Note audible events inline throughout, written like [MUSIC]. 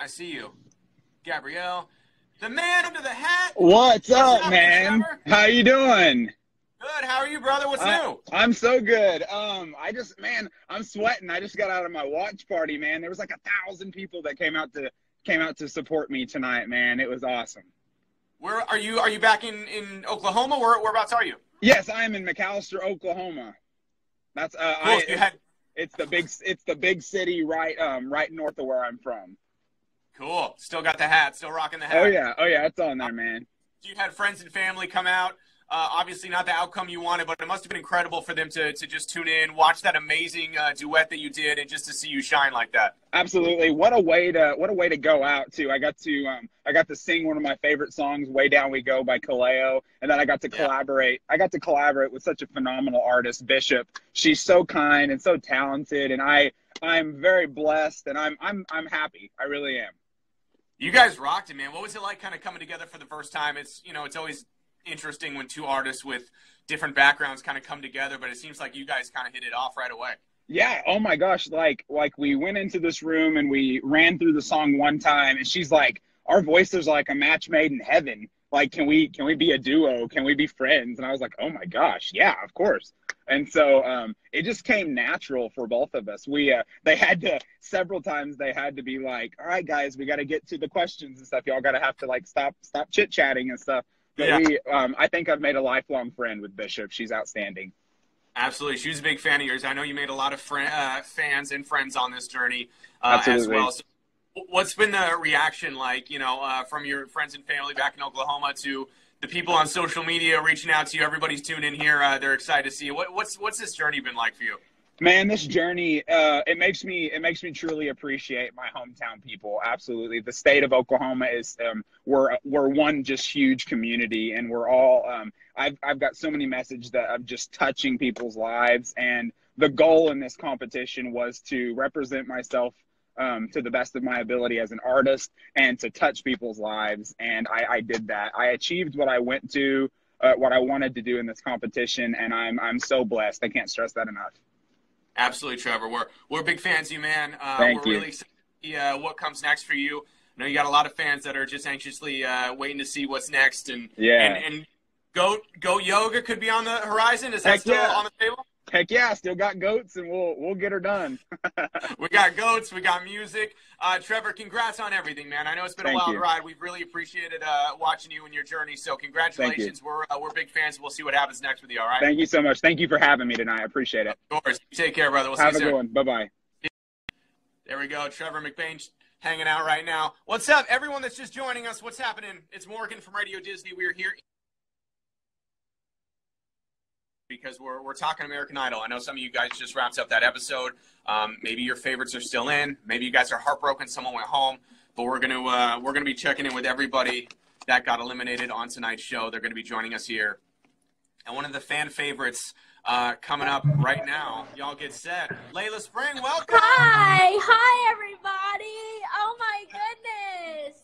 I see you. Gabrielle. The man under the hat. What's, What's up, up, man? Trevor? How you doing? Good. How are you, brother? What's I- new? I'm so good. Um, I just, man, I'm sweating. I just got out of my watch party, man. There was like a thousand people that came out to came out to support me tonight, man. It was awesome. Where are you? Are you back in, in Oklahoma? Where whereabouts are you? Yes, I am in McAlester, Oklahoma. That's uh, Cool. I, had it's the big, it's the big city right, um, right north of where I'm from. Cool. Still got the hat. Still rocking the hat. Oh yeah, oh yeah, it's on there, man. You had friends and family come out. Uh, obviously, not the outcome you wanted, but it must have been incredible for them to, to just tune in, watch that amazing uh, duet that you did, and just to see you shine like that. Absolutely. What a way to what a way to go out too. I got to um I got to sing one of my favorite songs, Way Down We Go by Kaleo, and then I got to Yeah. collaborate. I got to collaborate with such a phenomenal artist, Bishop. She's so kind and so talented and I I'm very blessed and I'm I'm I'm happy. I really am. You guys rocked it, man. What was it like kind of coming together for the first time? It's, you know, it's always interesting when two artists with different backgrounds kind of come together, but it seems like you guys kind of hit it off right away. Yeah, oh my gosh, like like we went into this room and we ran through the song one time and she's like our voices are like a match made in heaven. Like can we can we be a duo? Can we be friends? And I was like, "Oh my gosh, yeah, of course." And so um it just came natural for both of us. We uh they had to several times they had to be like, "All right guys, we got to get to the questions and stuff. Y'all got to have to like stop stop chit-chatting and stuff." But Yeah. we um I think I've made a lifelong friend with Bishop. She's outstanding. Absolutely. She was a big fan of yours. I know you made a lot of uh, fans and friends on this journey uh, as well. So what's been the reaction like, you know, uh, from your friends and family back in Oklahoma to the people on social media reaching out to you? Everybody's tuned in here. Uh, they're excited to see you. What, what's, what's this journey been like for you? Man, this journey uh, it makes me it makes me truly appreciate my hometown people. Absolutely, the state of Oklahoma is um, we're we're one just huge community, and we're all. Um, I've I've got so many messages that I'm just touching people's lives, and the goal in this competition was to represent myself um, to the best of my ability as an artist and to touch people's lives, and I, I did that. I achieved what I went to, uh, what I wanted to do in this competition, and I'm I'm so blessed. I can't stress that enough. Absolutely, Trevor. We're, we're big fans of you, man. Uh, Thank we're you. really excited to see uh, what comes next for you. I know you got a lot of fans that are just anxiously uh, waiting to see what's next. And, Yeah. and, and goat, goat yoga could be on the horizon. Is that Heck still yeah. on the table? Heck yeah, still got goats and we'll we'll get her done. [LAUGHS] We got goats, we got music. Uh, Trevor, congrats on everything, man. I know it's been Thank a wild you. ride. We've really appreciated uh, watching you and your journey. So congratulations. We're uh, we're big fans. We'll see what happens next with you. All right. Thank you so much. Thank you for having me tonight. I appreciate it. Of course. Take care, brother. We'll Have see a you good one. Bye bye. There we go. Trevor McBane hanging out right now. What's up, everyone that's just joining us? What's happening? It's Morgan from Radio Disney. We're here because we're, we're talking American Idol. I know some of you guys just wrapped up that episode. Um, maybe your favorites are still in. Maybe you guys are heartbroken. Someone went home. But we're gonna uh, we're gonna be checking in with everybody that got eliminated on tonight's show. They're gonna be joining us here. And one of the fan favorites uh, coming up right now. Y'all get set. Layla Spring, welcome. Hi, hi everybody. Oh my goodness.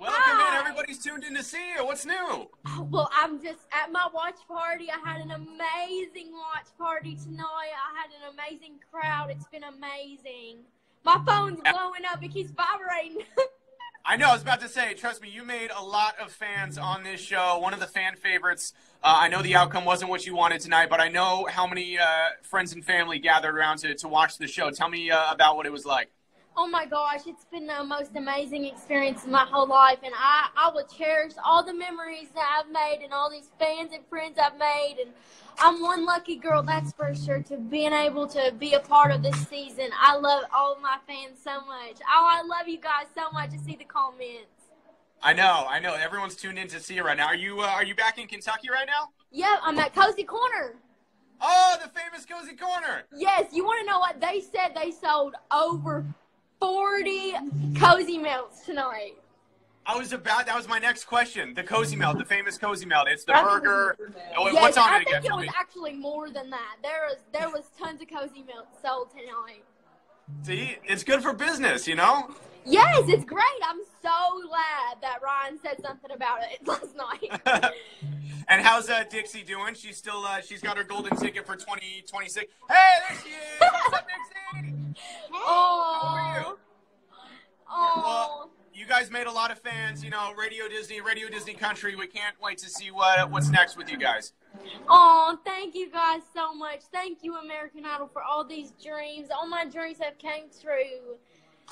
Welcome Hi. in. Everybody's tuned in to see you. What's new? [LAUGHS] Well, I'm just at my watch party. I had an amazing watch party tonight. I had an amazing crowd. It's been amazing. My phone's blowing up. It keeps vibrating. [LAUGHS] I know. I was about to say. Trust me, you made a lot of fans on this show. One of the fan favorites. Uh, I know the outcome wasn't what you wanted tonight, but I know how many uh, friends and family gathered around to, to watch the show. Tell me uh, about what it was like. Oh my gosh, it's been the most amazing experience in my whole life, and I, I will cherish all the memories that I've made and all these fans and friends I've made. And I'm one lucky girl, that's for sure, to being able to be a part of this season. I love all of my fans so much. Oh, I love you guys so much to see the comments. I know. I know. Everyone's tuned in to see you right now. Are you uh, Are you back in Kentucky right now? Yep, I'm at Cozy Corner. Oh, the famous cozy corner. Yes, you want to know what they said? They sold over 40 cozy melts tonight. I was about. That was my next question. The cozy melt, the famous cozy melt. It's the That's- burger. Oh, yes, what's on I it again? think it was actually more than that. There was there was tons of cozy melts sold tonight. See, it's good for business, you know. Yes, it's great. I'm so glad that Ryan said something about it [LAUGHS] last night. [LAUGHS] and how's uh, Dixie doing? She's still uh, she's got her golden ticket for 2026. Hey, there she is. What's up, Dixie? Oh, you? oh, you guys made a lot of fans. You know, Radio Disney, Radio Disney Country. We can't wait to see what what's next with you guys. Oh, thank you guys so much. Thank you, American Idol, for all these dreams. All my dreams have came true.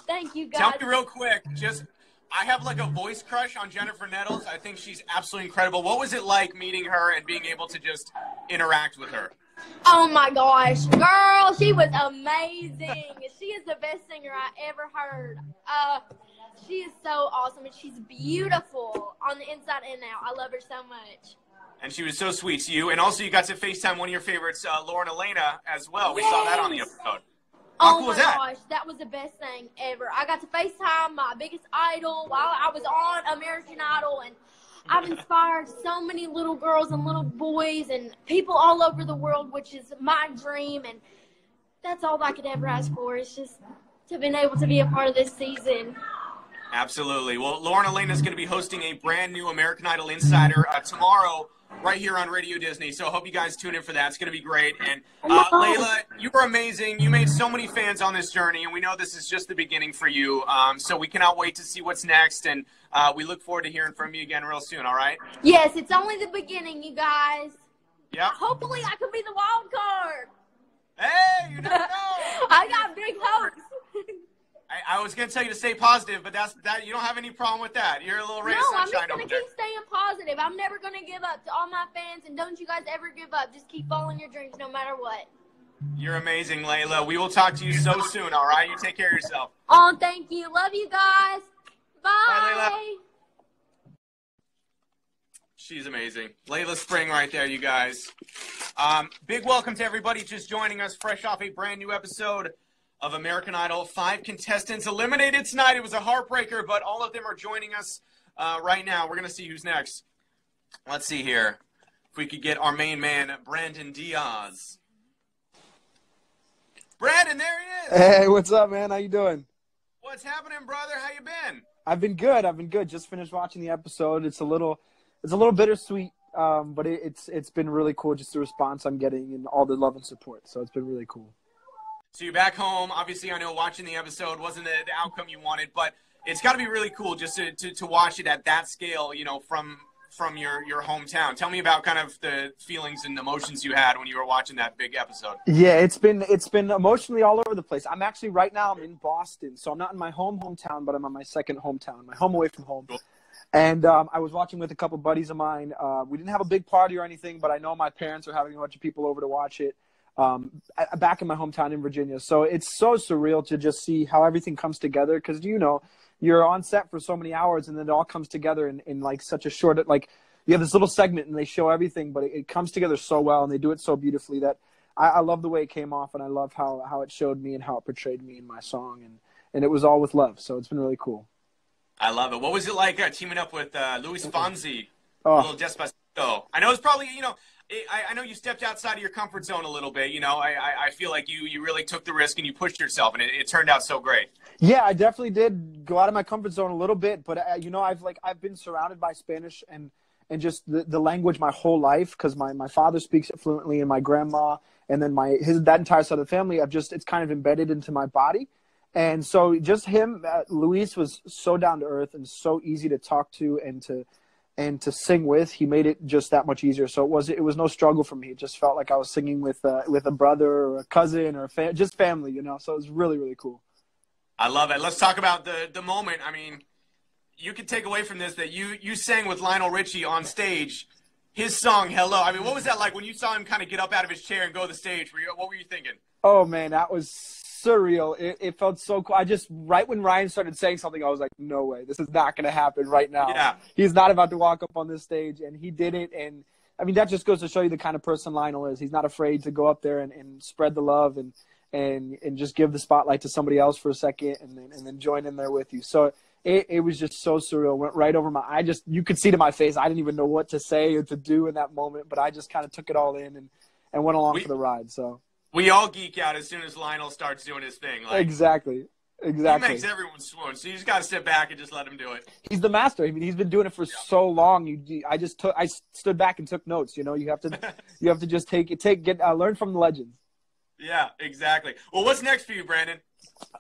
Thank you guys. Tell me real quick, just I have like a voice crush on Jennifer Nettles. I think she's absolutely incredible. What was it like meeting her and being able to just interact with her? Oh my gosh, girl, she was amazing. she is the best singer I ever heard. Uh, she is so awesome and she's beautiful on the inside and out. I love her so much. And she was so sweet to you. And also, you got to FaceTime one of your favorites, uh, Lauren Alaina, as well. We yes. saw that on the episode. How oh cool my that? gosh, that was the best thing ever. I got to FaceTime my biggest idol while I was on American Idol, and I've inspired so many little girls and little boys and people all over the world, which is my dream. And that's all I could ever ask for is just to been able to be a part of this season. Absolutely. Well, Lauren Alaina is going to be hosting a brand new American Idol Insider uh, tomorrow right here on Radio Disney. So I hope you guys tune in for that. It's going to be great. And uh, Layla, you were amazing. You made so many fans on this journey, and we know this is just the beginning for you. Um, so we cannot wait to see what's next, and uh, we look forward to hearing from you again real soon. All right? Yes, it's only the beginning, you guys. Yeah. Hopefully, I could be the wild card. Hey, you never [LAUGHS] know. I got big hopes. I, I was gonna tell you to stay positive, but that's that. You don't have any problem with that. You're a little ray no, I'm just gonna keep staying positive. I'm never gonna give up to all my fans, and don't you guys ever give up. Just keep following your dreams, no matter what. You're amazing, Layla. We will talk to you so soon. All right, you take care of yourself. Oh, thank you. Love you guys. Bye. Bye She's amazing. Layla Spring right there, you guys. Um, big welcome to everybody just joining us fresh off a brand new episode of American Idol. Five contestants eliminated tonight. It was a heartbreaker, but all of them are joining us uh, right now. We're going to see who's next. Let's see here. If we could get our main man, Brandon Diaz. Brandon, there he is. Hey, what's up, man? How you doing? What's happening, brother? How you been? I've been good. I've been good. Just finished watching the episode. It's a little, it's a little bittersweet, um, but it, it's it's been really cool. Just the response I'm getting and all the love and support. So it's been really cool. So you're back home. Obviously, I know watching the episode wasn't the, the outcome you wanted, but it's got to be really cool just to, to, to watch it at that scale, you know, from from your your hometown. Tell me about kind of the feelings and emotions you had when you were watching that big episode. Yeah, it's been it's been emotionally all over the place. I'm actually right now I'm in Boston, so I'm not in my home hometown, but I'm on my second hometown, my home away from home. Cool. And um, I was watching with a couple buddies of mine. Uh, we didn't have a big party or anything, but I know my parents are having a bunch of people over to watch it um, back in my hometown in Virginia. So it's so surreal to just see how everything comes together because you know you're on set for so many hours and then it all comes together in, in like such a short like you have this little segment and they show everything, but it, it comes together so well and they do it so beautifully that I, I love the way it came off and I love how how it showed me and how it portrayed me in my song and and it was all with love. So it's been really cool. I love it. What was it like uh, teaming up with uh, Luis Fonsi? Oh. little Despacito. I know it's probably you know I, I, know you stepped outside of your comfort zone a little bit. You know, I, I, feel like you, you really took the risk and you pushed yourself, and it, it, turned out so great. Yeah, I definitely did go out of my comfort zone a little bit, but uh, you know, I've like I've been surrounded by Spanish and and just the, the language my whole life because my, my father speaks it fluently and my grandma and then my his that entire side of the family. I've just it's kind of embedded into my body. And so just him, uh, Luis was so down to earth and so easy to talk to and to and to sing with, he made it just that much easier. So it was it was no struggle for me. It just felt like I was singing with uh, with a brother or a cousin or a fa- just family, you know. So it was really really cool. I love it. Let's talk about the the moment. I mean, you could take away from this that you you sang with Lionel Richie on stage. His song "Hello." I mean, what was that like when you saw him kind of get up out of his chair and go to the stage? Were you, what were you thinking? Oh man, that was surreal. It, it, felt so cool. I just right when Ryan started saying something, I was like, "No way, this is not going to happen right now." Yeah. He's not about to walk up on this stage, and he did it. And I mean, that just goes to show you the kind of person Lionel is. He's not afraid to go up there and, and spread the love and and and just give the spotlight to somebody else for a second, and then and then join in there with you. So. It, it was just so surreal. Went right over my. I just you could see to my face. I didn't even know what to say or to do in that moment, but I just kind of took it all in and and went along we, for the ride. So we all geek out as soon as Lionel starts doing his thing. Like, exactly. Exactly. He makes everyone swoon. So you just got to sit back and just let him do it. He's the master. I mean, he's been doing it for yeah. so long. You, I just took, I stood back and took notes. You know, you have to, [LAUGHS] you have to just take it, take, get, uh, learn from the legends. Yeah, exactly. Well, what's next for you, Brandon?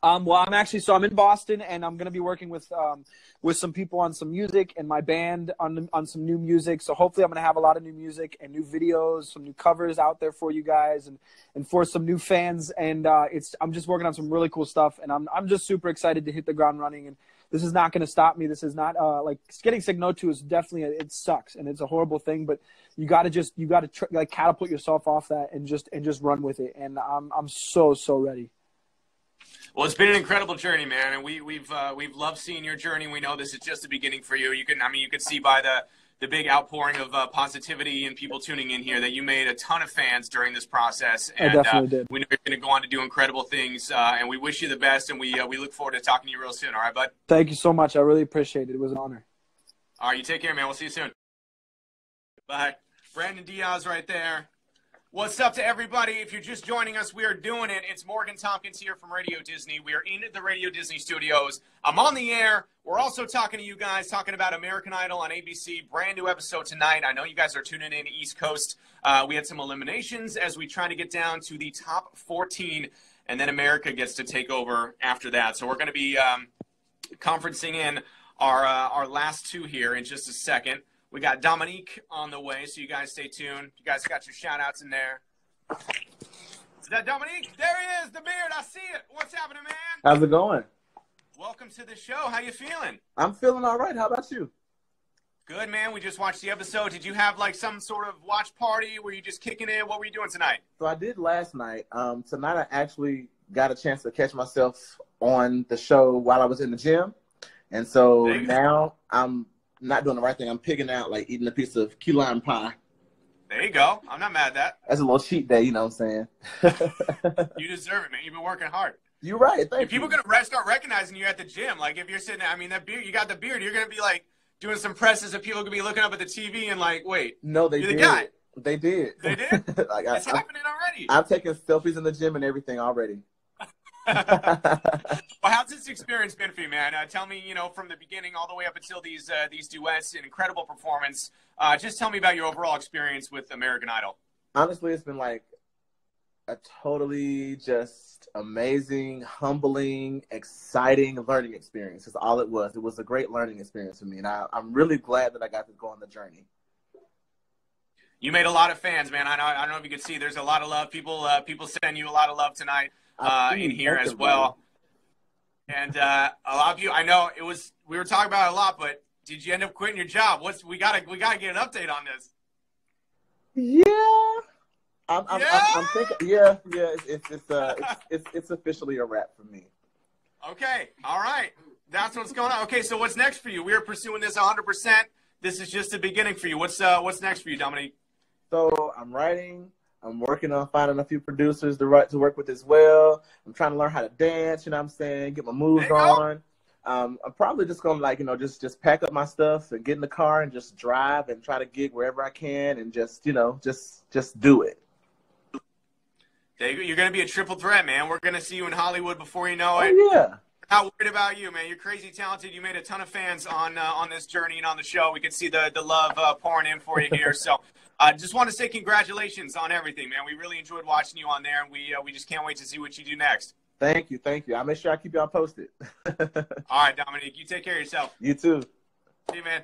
Um, well, I'm actually so I'm in Boston, and I'm going to be working with um, with some people on some music and my band on on some new music. So hopefully, I'm going to have a lot of new music and new videos, some new covers out there for you guys, and and for some new fans. And uh, it's I'm just working on some really cool stuff, and I'm I'm just super excited to hit the ground running. And this is not going to stop me. This is not uh, like getting sick no to is definitely a, it sucks and it's a horrible thing, but you got to just you got to tr- like catapult yourself off that and just and just run with it. And I'm I'm so so ready. Well, it's been an incredible journey, man, and we, we've uh, we've loved seeing your journey. We know this is just the beginning for you. You can, I mean, you can see by the the big outpouring of uh, positivity and people tuning in here that you made a ton of fans during this process. And, I definitely uh, did. We know you're going to go on to do incredible things, uh, and we wish you the best. And we uh, we look forward to talking to you real soon. All right, bud. Thank you so much. I really appreciate it. It was an honor. All right, you take care, man. We'll see you soon. Bye. Brandon Diaz right there. What's up to everybody? If you're just joining us, we are doing it. It's Morgan Tompkins here from Radio Disney. We are in the Radio Disney studios. I'm on the air. We're also talking to you guys, talking about American Idol on ABC. Brand new episode tonight. I know you guys are tuning in East Coast. Uh, we had some eliminations as we try to get down to the top 14, and then America gets to take over after that. So we're going to be um, conferencing in our uh, our last two here in just a second. We got Dominique on the way, so you guys stay tuned. You guys got your shout outs in there. Is that Dominique? There he is, the beard. I see it. What's happening, man? How's it going? Welcome to the show. How you feeling? I'm feeling all right. How about you? Good, man. We just watched the episode. Did you have like some sort of watch party? Were you just kicking it? What were you doing tonight? So I did last night. Um, tonight I actually got a chance to catch myself on the show while I was in the gym, and so There you go. now I'm not doing the right thing. I'm picking out like eating a piece of key lime pie. There you go. I'm not mad at that. That's a little cheat day, you know what I'm saying? [LAUGHS] You deserve it, man. You've been working hard. You're right. Thank If people you. gonna re- start recognizing you at the gym, like if you're sitting, there, I mean, that beard, you got the beard. You're gonna be like doing some presses, and people gonna be looking up at the TV and like, wait, no, they the did. guy. They did. They did? [LAUGHS] like I, It's I'm, happening already. I'm taking selfies in the gym and everything already. [LAUGHS] Well, how's this experience been for you, man? Uh, tell me, you know, from the beginning all the way up until these uh, these duets, an incredible performance. Uh, just tell me about your overall experience with American Idol. honestly, it's been like a totally just amazing, humbling, exciting learning experience. It's all it was. It was a great learning experience for me, and I, I'm really glad that I got to go on the journey. You made a lot of fans, man. I know. I don't know if you could see. There's a lot of love. People, uh, people send you a lot of love tonight uh, in here as well. And uh, a lot of you, I know it was. We were talking about it a lot, but did you end up quitting your job? What's we gotta we gotta get an update on this. Yeah. I'm, I'm, Yeah? I'm, I'm thinking, yeah, yeah, it's, it's, it's, uh, it's, [LAUGHS] it's, it's officially a wrap for me. Okay, all right. That's what's going on. Okay, so what's next for you? We are pursuing this 100. percent This is just the beginning for you. What's uh, what's next for you, Dominique? So I'm writing. I'm working on finding a few producers to write to work with as well. I'm trying to learn how to dance. You know what I'm saying? Get my moves There you go. on. Um, I'm probably just gonna like you know just just pack up my stuff and get in the car and just drive and try to gig wherever I can and just you know just just do it. You're going to be a triple threat, man. We're going to see you in Hollywood before you know it. Oh yeah. Not worried about you, man. You're crazy talented. You made a ton of fans on uh, on this journey and on the show. We could see the the love uh, pouring in for you here. [LAUGHS] So, uh, just want to say congratulations on everything, man. We really enjoyed watching you on there, and we uh, we just can't wait to see what you do next. Thank you, thank you. I'll make sure I keep y'all posted. [LAUGHS] All right, Dominique, you take care of yourself. you too. See you, man.